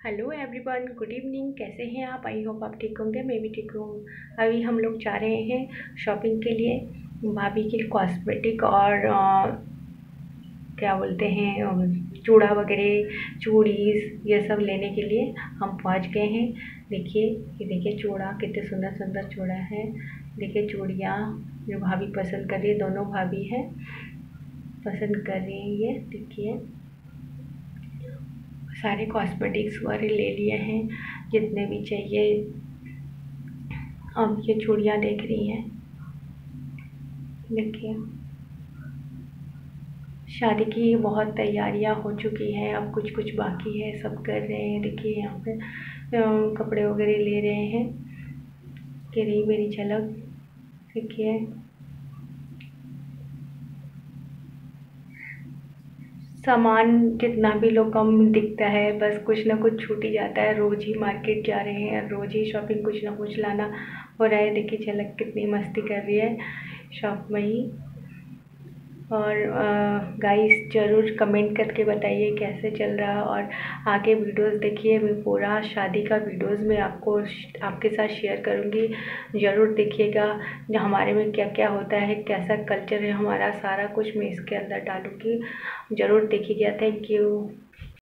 Hello everyone good evening. कैसे हैं आप? आई होप आप ठीक होंगे मैं भी ठीक हूँ। अभी हम लोग जा रहे हैं शॉपिंग के लिए भाभी के कॉस्मेटिक और आ, क्या बोलते हैं चूड़ा वगैरह चूड़ीज़ ये सब लेने के लिए हम पहुँच गए हैं। देखिए ये देखिए चूड़ा कितने सुंदर सुंदर चूड़ा है। देखिए चूड़ियाँ जो भाभी पसंद कर रही है दोनों भाभी हैं। पसंद कर रही हैं ये देखिए। सारे कॉस्मेटिक्स वगैरह ले लिए हैं, जितने भी चाहिए। अब ये चूड़ियाँ देख रही हैं। देखिए। शादी की बहुत तैयारियाँ हो चुकी हैं, अब कुछ कुछ बाकी है, सब कर रहे हैं। देखिए यहाँ पे कपड़े वगैरह ले रहे हैं। कि रही मेरी झलक। देखिए। सामान जितना भी लोग कम दिखता है, बस कुछ ना कुछ छूट ही जाता है। रोज़ ही मार्केट जा रहे हैं, रोज़ ही शॉपिंग कुछ ना कुछ लाना हो रहा है। देखिए झलक कितनी मस्ती कर रही है। शॉप में ही और गाइस ज़रूर कमेंट करके बताइए कैसे चल रहा है और आगे वीडियोस देखिए। मैं पूरा शादी का वीडियोस में आपको आपके साथ शेयर करूँगी। ज़रूर देखिएगा हमारे में क्या क्या होता है, कैसा कल्चर है हमारा, सारा कुछ मैं इसके अंदर डालूँगी। ज़रूर देखिएगा। Thank you